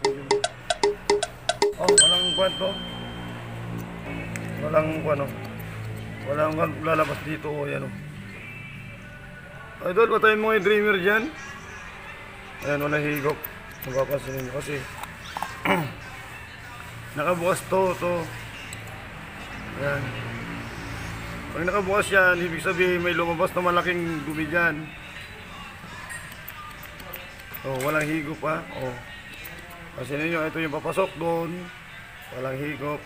Oh, walang kwento. Walang ano. Walang lalabas dito o yan o. Idol, patayin mo yung dreamer dyan. Ayan, walang higop. Mapapasin ninyo kasi nakabukas to, to. Ayan. Pag nakabukas yan, ibig sabihin may lumabas na malaking dumi dyan. Oh, walang higop pa. Oh. Kasi ninyo, ito yung papasok doon. Walang higop.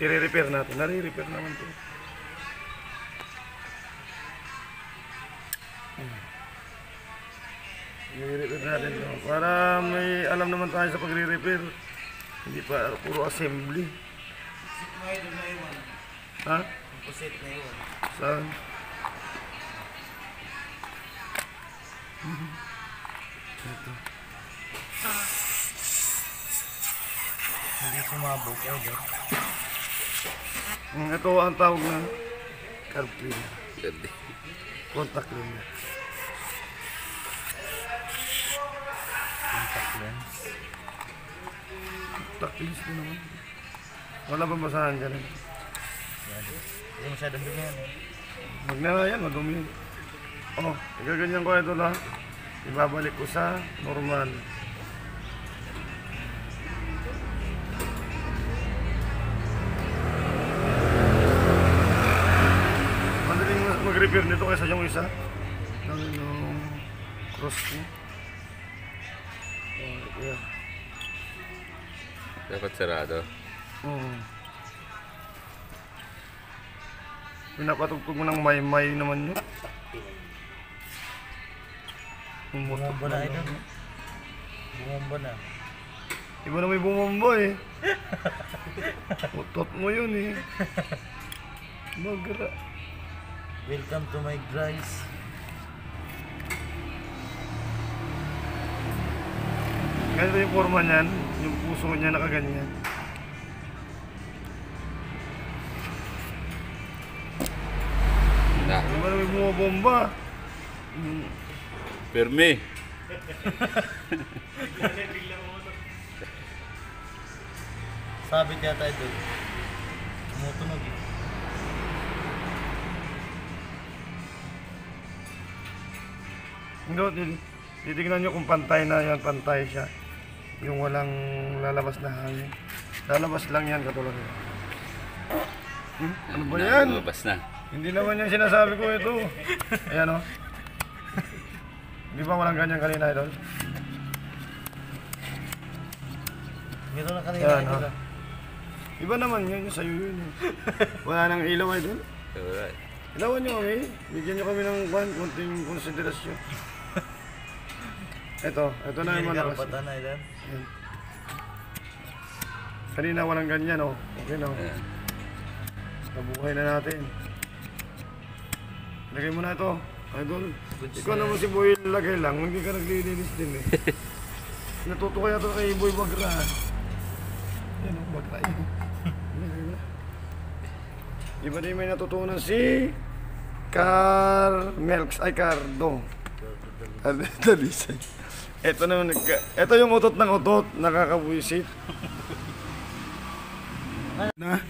I-repair natin. Nare-repair naman to. I-repair natin to. Para may alam naman tayo sa pagre-repair. Hindi pa puro assembly. Ha? Pusit na Hindi sumabog. Idol. Mm, ito ang tawag na carb cleaner. Contact cleaner. Contact lens. Contact cleaner din naman. Wala bang basahan ka rin? Hindi masyadong dumi yan eh. Huwag na yan, madumi. Oh, igaganyan ko ito lang. Ibabalik ko sa normal. Madaling mag-repair nito kaysa yung isa. Lang yung cross mo. Oh, yeah. Dapat sarado. Oo. Pinapatugtog mo ng may-may naman yun. Bumomba na idol. Bumomba na. Iba na may bumombo eh. Utot mo yun eh. Bagra. Welcome to my grice. Ganito yung forma niyan. Yung puso niya nakaganyan. Na, Iba na may bumobomba. Hmm. permi. Sabit yata idol. Tumutunog eh. Hindi, tit- titignan nyo kung pantay na yan, pantay siya. Yung walang lalabas na hangin. Lalabas lang yan katulad nito. Hmm? Ano ba yan? Lumabas na. Hindi naman yung sinasabi ko ito. Ayan o. Di ba walang ganyan kanina idol? Gano'n na kanina Yan, idol. ah. ah. Iba naman yun, yung sa'yo yun. eh. Wala nang ilaw idol. Alright. Ilawan nyo kami. Bigyan nyo kami ng kwan, konting konsiderasyon. Ito, ito na yung malakas. idol. Yan. Kanina walang ganyan oh. Okay na. oh. Ayan. Nabuhay na natin. Lagay mo na ito. Idol. Ikaw na naman si Boy lagay lang. Hindi ka naglilinis din eh. Natuto kaya ito kay Boy Bagra. Yan oh, Bagra yun. Di ba di may natutunan si Car Melks ay Cardo. Dalisay. Ito na ito yung utot ng utot, nakakabuisit. na.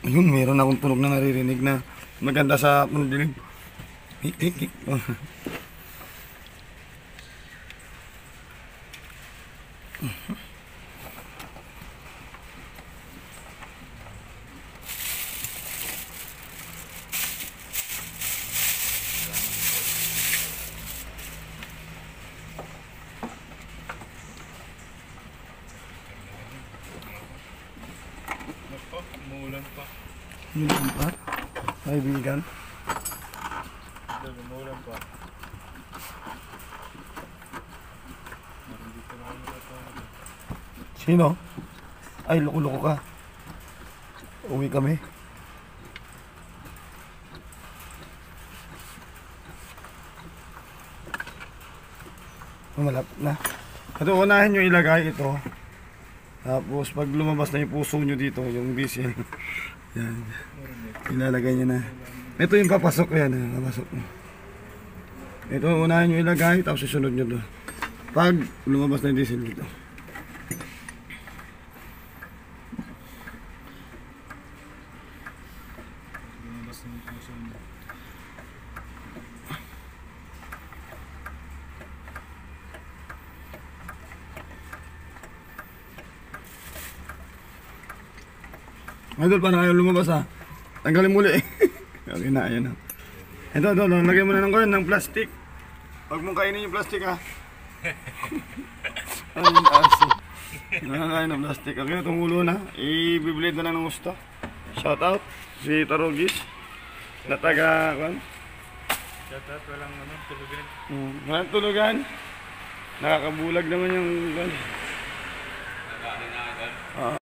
Yun, meron akong tunog na naririnig na maganda sa pandinig. Hik, hik, hik. Oh. Yun lang pa. Kaibigan. Sino? Ay, loko-loko ka. Uwi kami. Malap na. Ito, unahin nyo ilagay ito. Tapos, pag lumabas na yung puso nyo dito, yung diesel. Yan. Ilalagay nyo na. Ito yung papasok yan. Papasok. Ito, unahin nyo ilagay, tapos susunod nyo to. Pag lumabas na yung diesel dito. Idol, paano kayo lumabas ha? Tanggalin muli. okay na, ayan na. Ito, ito, ito. Lagyan mo na ng kuyan, ng plastic. Huwag mong kainin yung plastic ha. Ayun, aso. Nakakain ng plastic. Okay na, tumulo na. I-blade na lang ng gusto. Shout out si Tarogis. Na taga, kan? Shout out, walang ano, tulugan. Hmm, walang tulugan. Nakakabulag naman yung, kan?